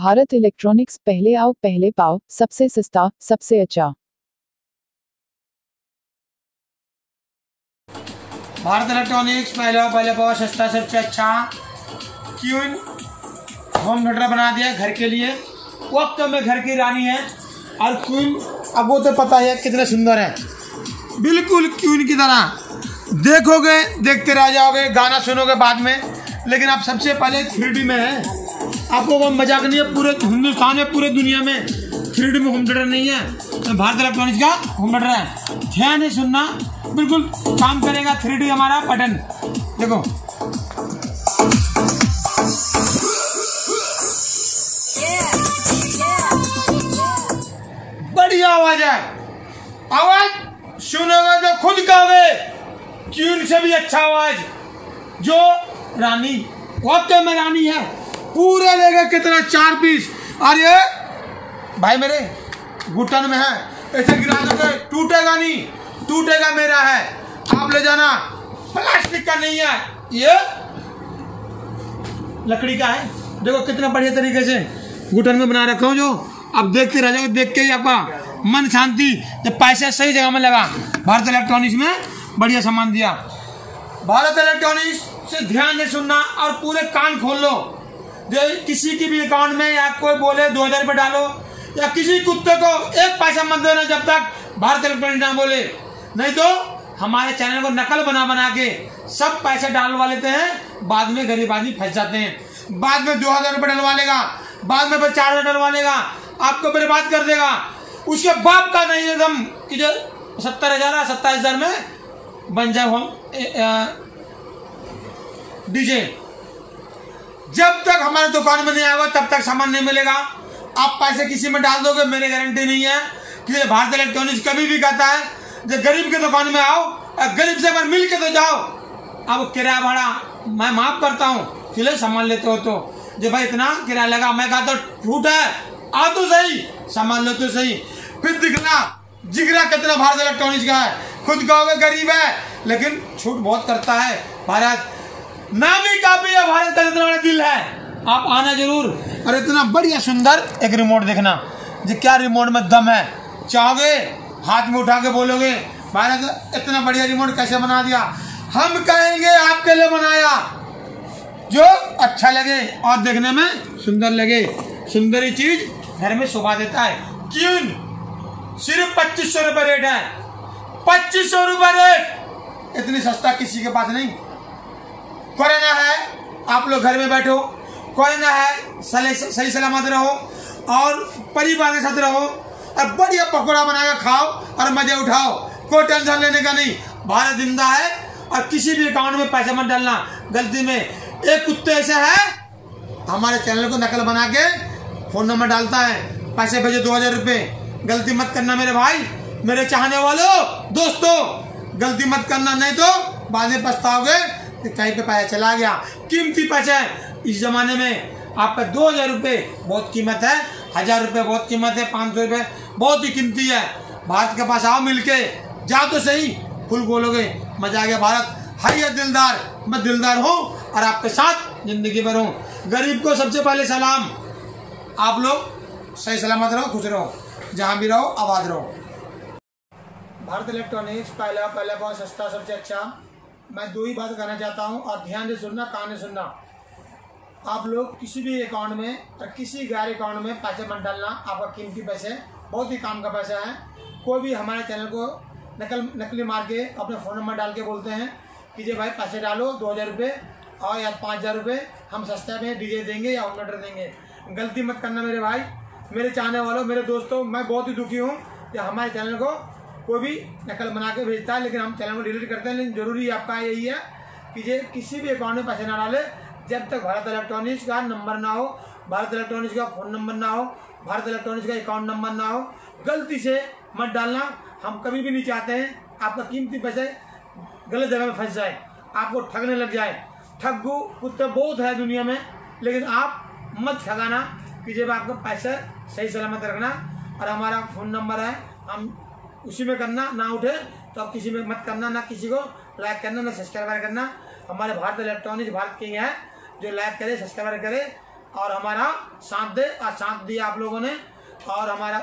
Bharat electronics पहले आओ, पहले पाओ, सबसे सस्ता, सबसे अच्छा। भारत इलेक्ट्रॉनिक्स पहले और पहले बहुत सस्ता, सबसे अच्छा। क्यों? होम थिएटर बना दिया घर के लिए। वक्त में घर की रानी है। और क्वीन अब वो तो पता है कितने सुंदर है। बिल्कुल क्वीन की तरह। देखोगे, देखते रह जाओगे, गाना सुनोगे बाद में। लेकिन आप सबसे पहले थ्री में है। आपको मज़ाक नहीं है, पूरे हिंदुस्तान में पूरे दुनिया में। थ्री में होम थिएटर नहीं है। तो भारत इलेक्ट्रॉनिक्स का होम थिएटर है ध्यान है सुनना। बिल्कुल काम करेगा थ्री हमारा बटन देखो। बढ़िया आवाज़ है। आवाज़ सुनोगे तो खुद कहोगे ट्यून से भी अच्छा आवाज़। जो रानी, वाकई में रानी है। पूरे लेगा कितना? चार पीस। और ये भाई मेरे घुटन में है। ऐसे गिरा दोगे टूटेगा नहीं, टूटेगा मेरा है। आप ले जाना। प्लास्टिक का नहीं है। ये लकड़ी का है। देखो कितना बढ़िया तरीके से घुटन में बना रखा हूँ जो। अब देखते रह जाओगे देख के ही आपका मन शांति। जब पैसा सही जगह में लगा, भारत इलेक्ट्रॉनिक्स में बढ़िया सामान दिया। भारत इलेक्ट्रॉनिक्स से ध्यान से सुनना और पूरे कान खोल लो। जो किसी की भी अकाउंट में या कोई बोले दो हज़ार रुपये डालो, या किसी कुत्ते को एक पैसा मत देना जब तक भारत इलेक्ट्रॉनिक्स ना बोले। नहीं तो हमारे चैनल को नकल बना बना के सब पैसे डालवा लेते हैं, बाद में गरीब आदमी फंस जाते हैं। बाद में दो हज़ार रुपये डलवा लेगा, बाद में चार हज़ार डलवा लेगा, आपको बर्बाद कर देगा। उसके बाप का नहीं एकदम कि जो सत्तर हज़ार सत्ताईस हज़ार में बन जाए हम डीजे। जब तक हमारे दुकान में नहीं आएगा, तब तक सामान नहीं मिलेगा। आप पैसे किसी में डाल दोगे, मेरी गारंटी नहीं है। कि भारत इलेक्ट्रॉनिक्स कभी भी कहता है जो गरीब की दुकान में आओ गरीब से अगर मिल के तो जाओ। अब किराया भाड़ा, मैं माफ़ करता हूँ किले सामान लेते हो तो। जो भाई इतना किराया लगा, मैं कहा तो छूट है आ तो सही, सामान लो तो सही। फिर दिखना, जिगरा कितना भारत इलेक्ट्रॉनिक्स का है। खुद कहोगे गरीब है, लेकिन छूट बहुत करता है। भारत नाम काफ़ी है भारत का इतना बड़ा दिल है। आप आना ज़रूर। और इतना बढ़िया सुंदर एक रिमोट देखना, जो क्या रिमोट में दम है। चाहोगे? हाथ में उठा के बोलोगे भारत इतना बढ़िया रिमोट कैसे बना दिया? हम कहेंगे, आपके लिए बनाया। जो अच्छा लगे और देखने में सुंदर लगे। सुंदर ही चीज़ घर में शोभा देता है। क्यों? सिर्फ़ पच्चीस सौ रेट है। पच्चीस सौ रेट इतनी सस्ता किसी के पास नहीं। कोरोना है, आप लोग घर में बैठो। कोरोना है सही सलामत रहो और परिवार के साथ रहो। और बढ़िया पकौड़ा बनाकर खाओ और मज़े उठाओ। कोई टेंशन लेने का नहीं। भारत ज़िंदा है और किसी भी अकाउंट में पैसा मत डालना। गलती में। एक कुत्ते ऐसे है, हमारे चैनल को नकल बना के फ़ोन नंबर डालता है। पैसे भेजो दो हज़ार रुपये गलती मत करना मेरे भाई, मेरे चाहने वालों। दोस्तों, गलती मत करना, नहीं तो बाद में पछताओगे। कहीं पे पैसा चला गया। कीमती पैसा है। इस जमाने में आपका दो हज़ार रुपये बहुत कीमत है, हज़ार रुपये बहुत कीमत है, पाँच सौ रुपये बहुत ही कीमती है। भारत के पास आओ मिलके जाओ तो सही, फुल बोलोगे, मज़ा आ गया भारत। हर यह दिलदार, मैं दिलदार हूँ और आपके साथ ज़िंदगी भर हूँ। गरीब को सबसे पहले सलाम। आप लोग सही सलामत रहो, खुश रहो, जहाँ भी रहो, आबाद रहो। भारत इलेक्ट्रॉनिक्स पहला पहला बहुत सस्ता, सबसे अच्छा। मैं दो ही बात कहना चाहता हूँ और ध्यान से सुनना, कान सुनना। आप लोग किसी भी अकाउंट में और किसी गैर अकाउंट में पैसे मत डालना, आपका कीमती पैसे, बहुत ही काम का पैसा है। कोई भी हमारे चैनल को नकल, नकली मार के अपने फ़ोन नंबर डाल के बोलते हैं कि जी भाई पैसे डालो, दो हज़ार रुपये और या पाँच हज़ार रुपये, हम सस्ते में डीजे देंगे या ऑनलाइटर देंगे। गलती मत करना मेरे भाई, मेरे चाहने वालों, मेरे दोस्तों, मैं बहुत ही दुखी हूँ कि हमारे चैनल को कोई भी नकल बना के भेजता है, लेकिन हम चैनल को डिलीट करते हैं, लेकिन ज़रूरी आपका यही है कि जे किसी भी अकाउंट में पैसे ना डाले, जब तक भारत इलेक्ट्रॉनिक्स का नंबर ना हो, भारत इलेक्ट्रॉनिक्स का फ़ोन नंबर ना हो, भारत इलेक्ट्रॉनिक्स का अकाउंट नंबर ना हो, गलती से मत डालना। हम कभी भी नहीं चाहते हैं आपका कीमती पैसे गलत जगह में फंस जाए। आपको ठगने लग जाए। ठगू कुत्ते बहुत है दुनिया में, लेकिन आप मत ठगाना कि जब आपका पैसा सही सलामत रखना। और हमारा फ़ोन नंबर है, हम उसी में करना, ना उठे तो आप किसी में मत करना, ना किसी को लाइक करना, ना सब्सक्राइब करना। हमारे भारत इलेक्ट्रॉनिक्स भारत के ही, जो लाइक करे सब्सक्राइब करे, और हमारा साथ दे और साथ दिया आप लोगों ने। और हमारा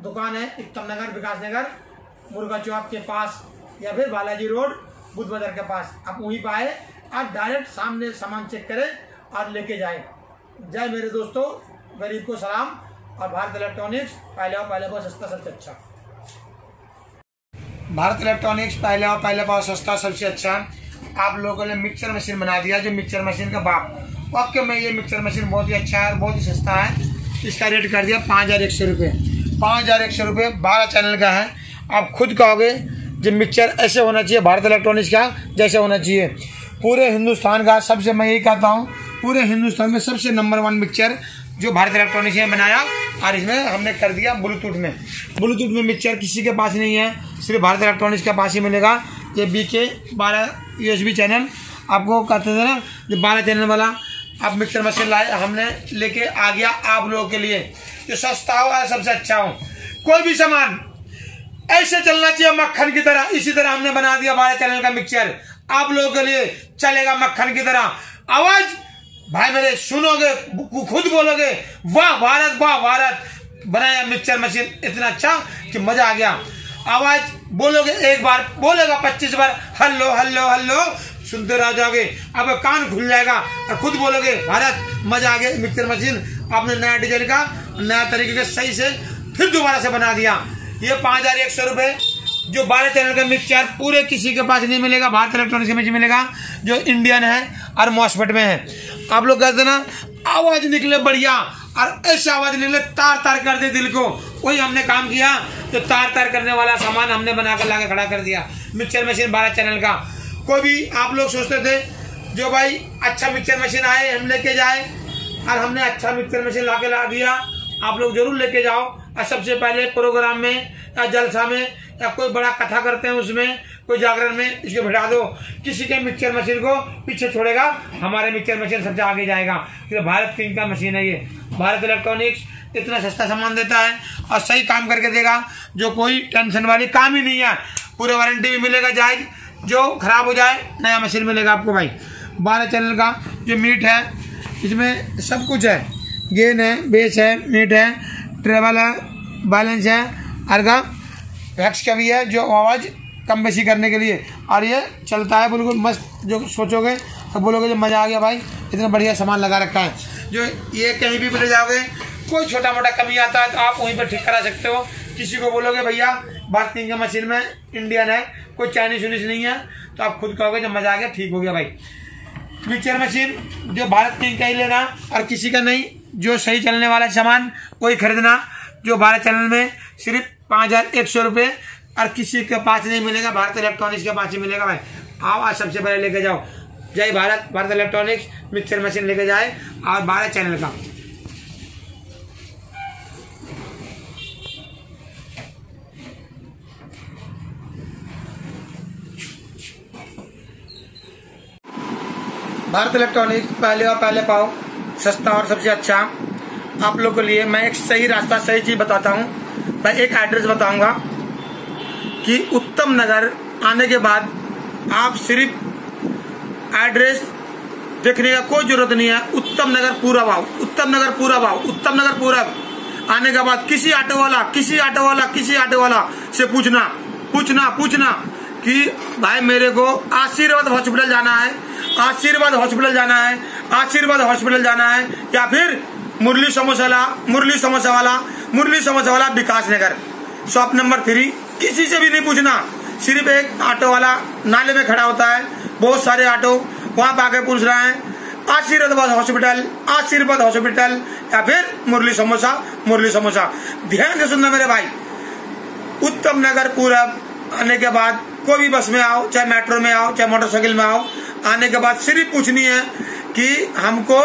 दुकान है उत्तम नगर, विकास नगर, मुर्गा चौक के पास, या फिर बालाजी रोड, बुद्ध बाज़ार के पास। आप वहीं पर आए, आप डायरेक्ट सामने सामान चेक करें और लेके जाए। जय मेरे दोस्तों, गरीब को सलाम, और भारत इलेक्ट्रॉनिक्स पहले और पहले बहुत सस्ता, सबसे अच्छा। भारत इलेक्ट्रॉनिक्स पहले और पहले बहुत सस्ता, सबसे अच्छा। आप लोगों ने मिक्सर मशीन बना दिया, जो मिक्सर मशीन का बाप। वाक्य में ये मिक्सर मशीन बहुत ही अच्छा है और बहुत ही सस्ता है। इसका रेट कर दिया पाँच हज़ार एक सौ रुपये। पाँच हज़ार एक सौ रुपये बारह चैनल का है। आप खुद कहोगे जो मिक्सर ऐसे होना चाहिए, भारत इलेक्ट्रॉनिक्स का जैसे होना चाहिए। पूरे हिंदुस्तान का सबसे, मैं यही कहता हूँ, पूरे हिंदुस्तान में सबसे नंबर वन मिक्सचर जो भारत इलेक्ट्रॉनिक्स ने बनाया, और इसमें हमने कर दिया ब्लूटूथ में। ब्लूटूथ में मिक्सचर किसी के पास नहीं है, सिर्फ़ भारत इलेक्ट्रॉनिक्स के पास ही मिलेगा। ये बी के बारह यू चैनल आपको कहते थे ना जो बारह चैनल वाला, आप मिक्सर मशीन लाए, हमने लेके आ गया आप लोगों के लिए। जो सस्ता हो और सबसे अच्छा हो कोई भी सामान, ऐसे चलना चाहिए मक्खन की तरह। इसी तरह हमने बना दिया बारह चैनल का मिक्सचर आप लोगों के लिए चलेगा मक्खन की तरह। आवाज़ भाई मेरे, सुनोगे खुद बोलोगे, वाह भारत वाह भारत। बनाया मिक्सर मशीन, इतना अच्छा कि मज़ा आ गया। आवाज़ बोलोगे एक बार, बोलेगा पच्चीस बार, हल्लो हल्लो हल्लो। सुनते रह जाओगे। अब कान खुल जाएगा और खुद बोलोगे, भारत, मज़ा आ गया मिक्सर मशीन। आपने नया डिज़ाइन का, नया तरीके का सही से फिर दोबारा से बना दिया। ये पाँच हज़ार एक सौ रुपये जो बारह चैनल का मिक्सचर पूरे किसी के पास नहीं मिलेगा, भारत इलेक्ट्रॉनिक्स में मिलेगा, जो इंडियन है और मॉस्फेट में है। आप लोग कहते ना, आवाज़ निकले बढ़िया, और ऐसी आवाज़ निकले तार तार कर दे दिल को। वही हमने काम किया तो तार तार करने वाला सामान हमने बनाकर लाके खड़ा कर दिया, मिक्सर मशीन बारह चैनल का। कोई भी आप लोग सोचते थे, जो भाई अच्छा मिक्सर मशीन आए, हम लेके जाए, और हमने अच्छा मिक्सर मशीन ला ला दिया, आप लोग ज़रूर लेके जाओ। और सबसे पहले प्रोग्राम में, या जलसा में, या कोई बड़ा कथा करते हैं उसमें कोई जागरण में इसको बिठा दो। किसी के मिक्सर मशीन को पीछे छोड़ेगा, हमारे मिक्सर मशीन सबसे आगे जाएगा। क्योंकि भारत किंग का मशीन है ये। भारत इलेक्ट्रॉनिक्स इतना सस्ता सामान देता है और सही काम करके देगा, जो कोई टेंशन वाली काम ही नहीं है। पूरे वारंटी भी मिलेगा जायज़, जो खराब हो जाए, नया मशीन मिलेगा आपको भाई। बारह चैनल का जो मीट है, इसमें सब कुछ है। गेन है बेस है मीट है ट्रेवल है बैलेंस है अर्गा वैक्स का भी है, जो आवाज़ कम बेसी करने के लिए। और ये चलता है बिल्कुल मस्त, जो सोचोगे तो बोलोगे जो मज़ा आ गया भाई, इतना बढ़िया सामान लगा रखा है। जो ये कहीं भी ले जाओगे, कोई छोटा मोटा कमी आता है तो आप वहीं पर ठीक करा सकते हो। किसी को बोलोगे, भैया, भारतीय का मशीन में इंडियन है, कोई चाइनीज़ उनीस नहीं है। तो आप खुद कहोगे जब मज़ा आ गया, ठीक हो गया भाई। मिक्सर मशीन जो भारत किंग का ही लेना और किसी का नहीं, जो सही चलने वाला सामान कोई खरीदना, जो भारत चैनल में सिर्फ़ पाँच हज़ार एक सौ रुपये और किसी के पास नहीं मिलेगा, भारत इलेक्ट्रॉनिक्स के पास ही मिलेगा भाई। आओ आज सबसे पहले लेके जाओ। जय Bharat Bharat electronics mixer machine लेके जाए और भारत चैनल का। भारत इलेक्ट्रॉनिक्स पहले और पहले पाओ, सस्ता और सबसे अच्छा। आप लोग के लिए मैं एक सही रास्ता, सही चीज़ बताता हूँ। मैं एक एड्रेस बताऊँगा। कि उत्तम नगर। आने के बाद आप सिर्फ़ एड्रेस देखने का कोई ज़रूरत नहीं है। उत्तम नगर पूरा भाव, उत्तम नगर पूरा भाव, उत्तम नगर पूरा आने के बाद किसी ऑटो वाला, किसी ऑटो वाला, किसी ऑटो वाला से पूछना पूछना पूछना कि भाई मेरे को आशीर्वाद हॉस्पिटल जाना है, आशीर्वाद हॉस्पिटल जाना है, आशीर्वाद हॉस्पिटल जाना है, या फिर मुरली समोसा वाला मुरली समोसा वाला, मुरली समोसा वाला Vikas Nagar. Shop number three किसी से भी नहीं पूछना। सिर्फ़ एक ऑटो वाला नाले में खड़ा होता है। बहुत सारे ऑटो वहाँ पर आके पूछ रहे हैं, आशीर्वाद हॉस्पिटल आशीर्वाद हॉस्पिटल, या फिर मुरली समोसा मुरली समोसा। ध्यान से सुनना मेरे भाई। उत्तम नगर, पूरब, आने के बाद कोई भी बस में आओ, चाहे मेट्रो में आओ, चाहे मोटरसाइकिल में आओ, आने के बाद सिर्फ़ पूछनी है कि हमको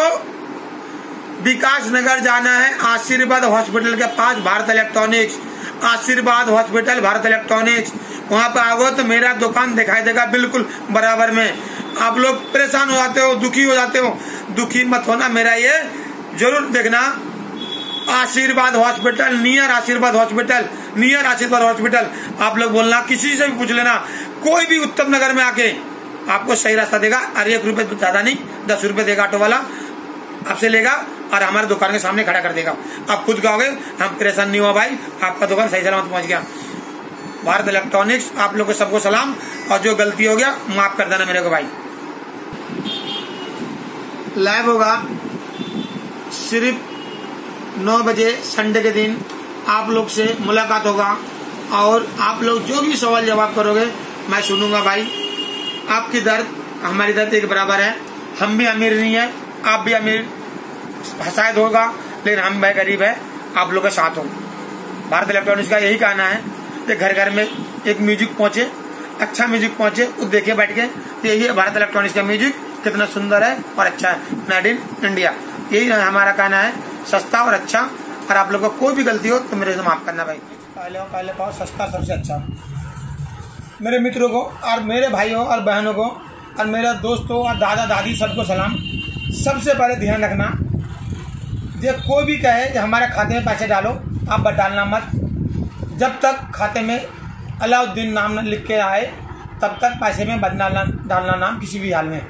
विकास नगर जाना है, आशीर्वाद हॉस्पिटल के पास, Bharat electronics. Ashirwad hospital, Bharat electronics. वहाँ पर आओ तो मेरा दुकान दिखाई देगा बिल्कुल बराबर में। आप लोग परेशान हो जाते हो, दुखी हो जाते हो। दुखी मत होना मेरा ये। ज़रूर देखना। Ashirwad hospital, near Ashirwad hospital, near Ashirwad hospital. आप लोग बोलना, किसी से भी पूछ लेना। कोई भी उत्तम नगर में आके आपको सही रास्ता देगा। अरे एक रुपए ज़्यादा नहीं, दस रुपए देगा ऑटो वाला। आपसे लेगा। और हमारे दुकान के सामने खड़ा कर देगा। आप खुद कहोगे, हम परेशान नहीं हुआ भाई, आपका दुकान सही सलामत पहुँच गया। भारत इलेक्ट्रॉनिक्स, आप लोग सबको सलाम, और जो गलती हो गया, माफ़ कर देना मेरे को भाई। लाइव होगा सिर्फ़ नौ बजे संडे के दिन आप लोग से मुलाकात होगा, और आप लोग जो भी सवाल जवाब करोगे, मैं सुनूँगा भाई। आपकी दर्द, हमारी दर्द एक बराबर है। हम भी अमीर नहीं है, आप भी अमीर शायद होगा, लेकिन हम भाई गरीब है, आप लोग के साथ हो भारत इलेक्ट्रॉनिक्स का यही कहना है कि घर घर में एक म्यूज़िक पहुँचे अच्छा म्यूज़िक पहुँचे वो देखे बैठ के तो यही भारत इलेक्ट्रॉनिक्स का म्यूज़िक, कितना सुंदर है और अच्छा है। मेड इन इंडिया यही हमारा कहना है, सस्ता और अच्छा। और आप लोग को कोई भी गलती हो तो मेरे से माफ़ करना भाई। पहले हो पहले पाओ सस्ता सबसे अच्छा। मेरे मित्रों को, और मेरे भाइयों, और बहनों को, और मेरे दोस्तों, और दादा दादी सबको सलाम। सबसे पहले ध्यान रखना ये कोई भी कहे कि हमारे खाते में पैसे डालो, आप डालना मत। जब तक खाते में अलाउद्दीन नाम लिख के आए, तब तक पैसे में बदलाना डालना नाम किसी भी हाल में।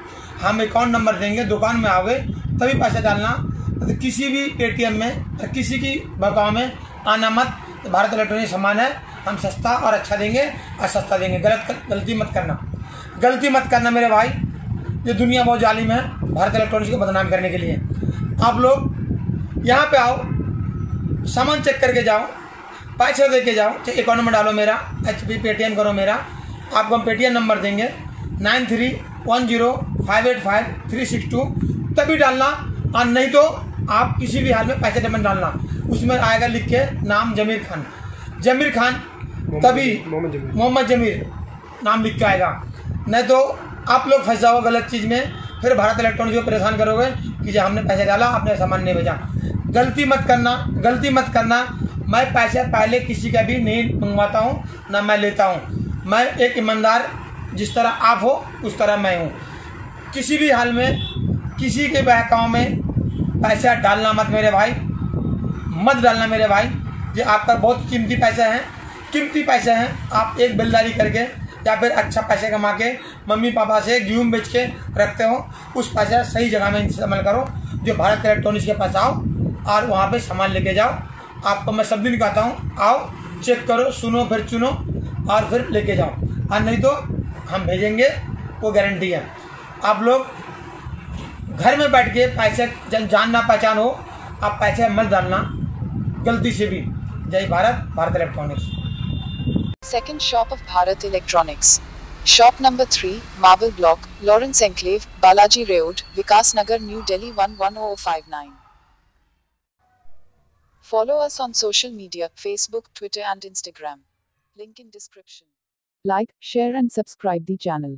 हम अकाउंट नंबर देंगे, दुकान में आओगे, तभी पैसा डालना। तो किसी भी पेटीएम में किसी की बकाव में आना मत। भारत इलेक्ट्रॉनिक सामान है, हम सस्ता और अच्छा देंगे और सस्ता देंगे। गलत गलती मत करना। गलती मत करना मेरे भाई। ये दुनिया बहुत जालिम है, भारत इलेक्ट्रॉनिक्स को बदनाम करने के लिए। आप लोग यहाँ पे आओ सामान चेक करके जाओ पैसे दे के जाओ अकाउंट में डालो मेरा एच पी पेटीएम करो मेरा आपको हम पेटीएम नंबर देंगे nine three one zero five eight five three six two तभी डालना और नहीं तो आप किसी भी हाल में पैसे पेमेंट डालना। उसमें आएगा लिख के नाम जमीर खान। जमीर खान तभी मोहम्मद जमीर। नाम लिख के आएगा। नहीं तो आप लोग फंस जाओ गलत चीज़ में फिर भारत इलेक्ट्रॉनिक्स को परेशान करोगे कि जब हमने पैसे डाला आपने सामान नहीं भेजा। गलती मत करना, गलती मत करना। मैं पैसे पहले किसी का भी नहीं मंगवाता हूँ, ना मैं लेता हूँ। मैं एक ईमानदार, जिस तरह आप हो, उस तरह मैं हूँ। किसी भी हाल में, किसी के बहकाव में पैसा डालना मत मेरे भाई। मत डालना मेरे भाई, ये आपका बहुत कीमती पैसा है। कीमती पैसे हैं। आप एक बिलदारी करके, या फिर अच्छा पैसे कमा के, मम्मी पापा से गेहूँ बेच के रखते हो, उस पैसा सही जगह में इस्तेमाल करो, जो भारत इलेक्ट्रॉनिक्स के पास आओ। और वहाँ पे सामान लेके जाओ। आपको मैं सब दिन कहता हूँ। आओ चेक करो सुनो फिर चुनो और फिर लेके जाओ। और नहीं तो हम भेजेंगे वो गारंटी है। आप लोग घर में बैठ के पैसे जान ना पहचान हो आप पैसे मत डालना। गलती से भी। जय Bharat Bharat electronics second shop of Bharat electronics shop number three Electronics. Shop number 3, Marble Block, Lawrence Enclave, Balaji Road, one one O five 110059. Follow us on social media, Facebook, Twitter and Instagram. Link in description. Like, share and subscribe the channel.